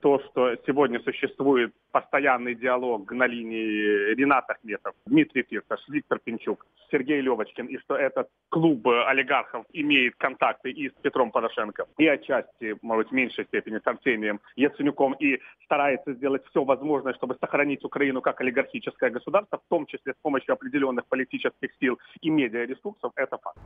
То, что сегодня существует постоянный диалог на линии Ренат Ахметов, Дмитрий Фирташ, Виктор Пинчук, Сергей Левочкин, и что этот клуб олигархов имеет контакты и с Петром Порошенко, и отчасти, может быть, в меньшей степени с Арсением Яценюком, и старается сделать все возможное, чтобы сохранить Украину как олигархическое государство, в том числе с помощью определенных политических сил и медиаресурсов, это факт.